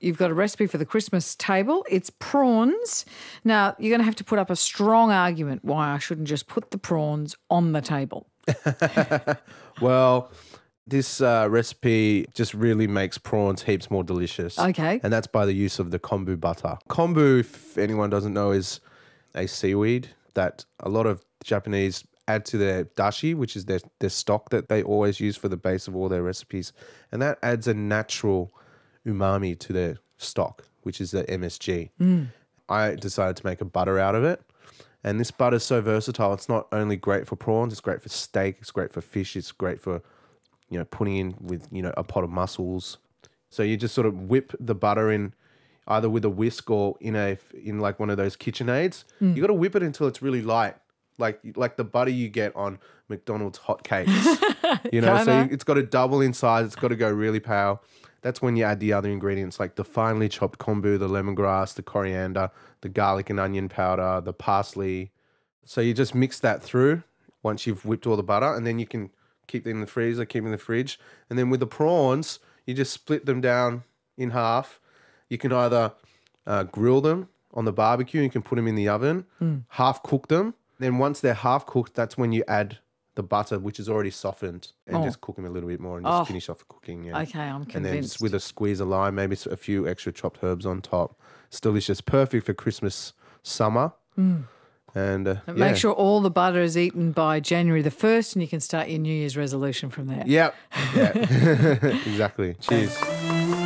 you've got a recipe for the Christmas table. It's prawns. Now, you're going to have to put up a strong argument why I shouldn't just put the prawns on the table. Well, this uh, recipe just really makes prawns heaps more delicious. Okay. And that's by the use of the kombu butter. Kombu, if anyone doesn't know, is a seaweed that a lot of Japanese add to their dashi, which is their, their stock that they always use for the base of all their recipes. And that adds a natural umami to their stock, which is the MSG. Mm. I decided to make a butter out of it. And this butter is so versatile. It's not only great for prawns, it's great for steak, it's great for fish, it's great for, you know, putting in with, you know, a pot of mussels. So you just sort of whip the butter in either with a whisk or in a in like one of those KitchenAids. Mm. You got to whip it until it's really light. Like like the butter you get on McDonald's hot cakes. you know, so Kinda. it's got to double in size, it's got to go really pale. That's when you add the other ingredients like the finely chopped kombu, the lemongrass, the coriander, the garlic and onion powder, the parsley. So you just mix that through once you've whipped all the butter, and then you can keep them in the freezer, keep them in the fridge. And then with the prawns, you just split them down in half. You can either uh, grill them on the barbecue, you can put them in the oven, half cook them. Then once they're half cooked, that's when you add the butter, which is already softened, and Oh. just cook them a little bit more and just Oh. finish off the cooking. Yeah. Okay, I'm convinced. And then just with a squeeze of lime, maybe a few extra chopped herbs on top. It's delicious. Perfect for Christmas, summer. And uh, yeah. Make sure all the butter is eaten by January the 1st and you can start your New Year's resolution from there. Yep. Yeah. exactly. Cheers.